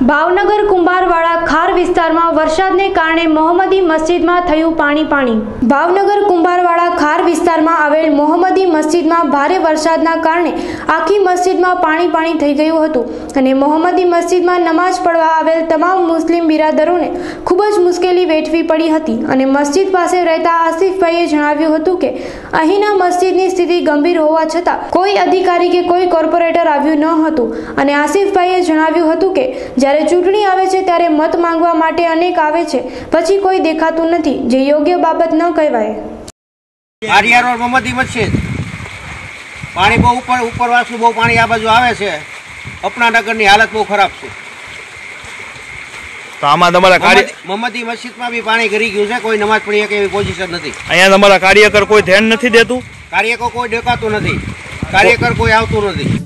ભાવનગર કુંભારવાડા ખાર વિસ્તારમાં વરસાદને કારણે મોહમ્મદી મસ્જિદમાં થયું પાણી પાણી. ભાવનગર વિસ્તારમાં આવેલ મોહમ્મદી મસ્જિદમાં ભારે વરસાદના કારણે આખી મસ્જિદમાં પાણી પાણી થઈ ગયું હતું અને મોહમ્મદી મસ્જિદમાં નમાઝ પડવા આવેલ તમામ મુસ્લિમ બિરાદરોને ખૂબ જ મુશ્કેલી વેઠવી પડી હતી અને મસ્જિદ પાસે રહેતા આસિફભાઈએ જણાવ્યું હતું કે અહીંના મસ્જિદની સ્થિતિ ગંભીર હોવા છતાં કોઈ અધિકારી કે કોઈ કોર્પોરેટર આવ્યું ન હતું અને આસિફભાઈએ જણાવ્યું હતું કે જ્યારે ચૂંટણી આવે છે ત્યારે મત માંગવા માટે અનેક આવે છે, પછી કોઈ દેખાતું નથી, જે યોગ્ય બાબત ન કહેવાય. આર્યા રોડ મોહમ્મદી મસ્જિદ પાણી બહુ ઉપર ઉપરવાસનું બહુ પાણી આ બાજુ આવે છે. અપનાનગરની હાલત બહુ ખરાબ છે. તો આમાં તમારા કાર્ય મોહમ્મદી- મસ્જિદમાં બી પાણી ઘરી ગયું છે કોઈ નમાજ પડી શકે એવી પોઝિશન નથી. અહીંયા તમારા કાર્યકર કોઈ ધ્યાન નથી દેતું? કાર્યકર કોઈ દેખાતું નથી. કાર્યકર કોઈ આવતું નથી.